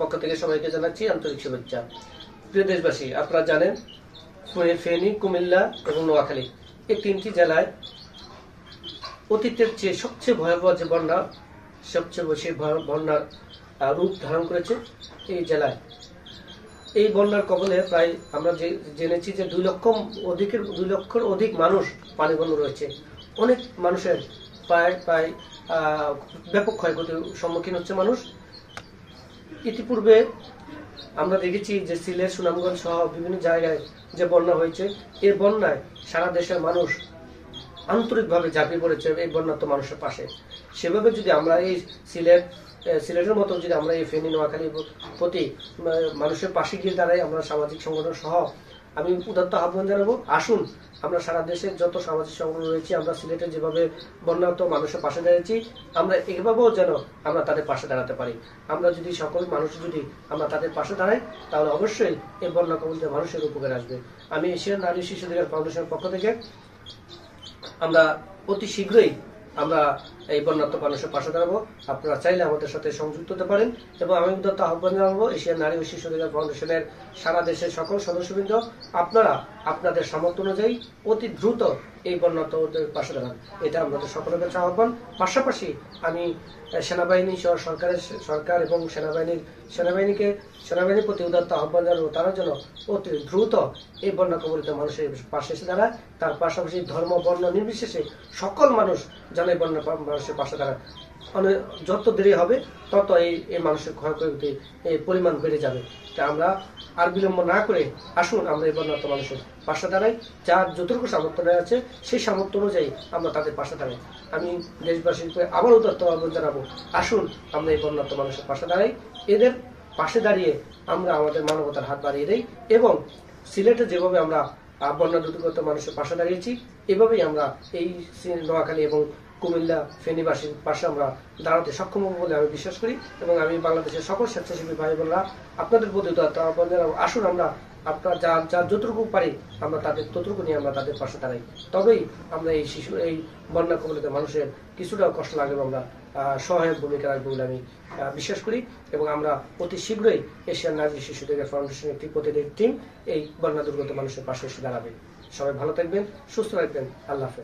পক্ষ থেকে সবাইকে জানাচ্ছি আন্তরিক শুভেচ্ছা। প্রিয় দেশবাসী, আপনারা জানেন ফেনী, কুমিল্লা এবং নোয়াখালী এই তিনটি জেলায় অতীতের চেয়ে সবচেয়ে ভয়াবহ যে বন্যা, সবচেয়ে বেশি বন্যার রূপ ধারণ করেছে এই জেলায়। এই বন্যার কবলে প্রায় আমরা যে, জেনেছি যে দুই লক্ষ অধিকের, দুই লক্ষর অধিক মানুষ পানিবন্ধ রয়েছে। অনেক মানুষের প্রায় প্রায় ব্যাপক ক্ষয়ক্ষতির সম্মুখীন হচ্ছে মানুষ। ইতিপূর্বে আমরা দেখেছি যে সিলেট, সুনামগঞ্জ সহ বিভিন্ন জায়গায় যে বন্যা হয়েছে এই বন্যায় সারা দেশের মানুষ আন্তরিকভাবে ঝাঁপিয়ে পড়েছে এই বন্যাত্ম মানুষের পাশে। সেভাবে যদি আমরা এই সিলেট সিলেটের মতো যদি আমরা এই ফেনী, নোয়াখালীর প্রতি মানুষের পাশে গিয়ে দাঁড়াই, আমরা সামাজিক সংগঠন সহ আমি উদাত্ত আহ্বান জানাব। আসুন, আমরা সারা দেশের যত সামাজিক সংগঠন রয়েছে, আমরা সিলেটে যেভাবে বন্যাত্ম মানুষের পাশে দাঁড়িয়েছি, আমরা এভাবেও যেন আমরা তাদের পাশে দাঁড়াতে পারি। আমরা যদি সকল মানুষ যদি আমরা তাদের পাশে দাঁড়াই, তাহলে অবশ্যই এই বন্যা কবলিত মানুষের উপকার আসবে। আমি এশিয়ান নারী শিশু অধিকার ফাউন্ডেশনের পক্ষ থেকে আমরা অতি শীঘ্রই আমরা এই বন্যাত্ম মানুষের পাশে দাঁড়াবো। আপনারা চাইলে আমাদের সাথে সংযুক্ত হতে পারেন এবং আমি দত্ত আহ্বান জানাব এশিয়ান নারী ও শিশু অধিকার ফাউন্ডেশনের সারা দেশের সকল সদস্যবৃন্দ, আপনারা আপনাদের সামর্থ্য অনুযায়ী অতি দ্রুত এই বন্যাত্মদের পাশে দাঁড়ান। এটা আমাদের সকলের কাছে আহ্বান। পাশাপাশি আমি সেনাবাহিনী সহ সরকারের সরকার এবং সেনাবাহিনীর, সেনাবাহিনীকে, সেনাবাহিনীর প্রতি উদাত্ত আহ্বান জানাব। তারা যেন অতি দ্রুত এই বন্যা কবলিত মানুষের পাশে এসে দাঁড়ায়। তার পাশাপাশি ধর্ম, বর্ণ নির্বিশেষে সকল মানুষ যেন এই বন্যা মানুষের পাশে দাঁড়ায়। যত দেরি হবে, তত এই এই মানুষের ক্ষয়ক্ষতি, এই পরিমাণ বেড়ে যাবে। তা আমরা আর বিলম্ব না করে আসুন আমরা এই বন্যাত্ম মানুষের পাশে দাঁড়াই, যার যতটুকু সামর্থ্য আছে, সেই সামর্থ্য অনুযায়ী আমরা তাদের পাশে দাঁড়াই। আমি দেশবাসীকে আবার উদাত্ত আহ্বান জানাব, আসুন আমরা এই বন্যাত্ম মানুষের পাশে দাঁড়াই। এদের পাশে দাঁড়িয়ে আমরা আমাদের মানবতার হাত বাড়িয়ে দিই এবং সিলেটে যেভাবে আমরা বন্যা দুর্গত মানুষের পাশে দাঁড়িয়েছি, এভাবেই আমরা এই নোয়াখালী এবং কুমিল্লা ফেনীবাসীর পাশে আমরা দাঁড়াতে সক্ষম হব বলে আমি বিশ্বাস করি এবং আমি বাংলাদেশের সকল স্বেচ্ছাসেবী ভাই বোনরা আপনাদের প্রতি আসুন আমরা আপনার যার যার যতটুকু পারি আমরা তাদের ততটুকু নিয়ে আমরা তাদের পাশে দাঁড়াই। তবেই আমরা এই শিশু এই বন্যা কবলিত মানুষের কিছুটা কষ্ট লাগবে আমরা সহায়ক ভূমিকা রাখব বলে আমি বিশ্বাস করি এবং আমরা অতি শীঘ্রই এশিয়ান নারী শিশু থেকে ফাউন্ডেশনের একটি প্রতিনিধি টিম এই বন্যা দুর্গত মানুষের পাশে এসে দাঁড়াবে। সবাই ভালো থাকবেন, সুস্থ থাকবেন, আল্লাহ হাফেজ।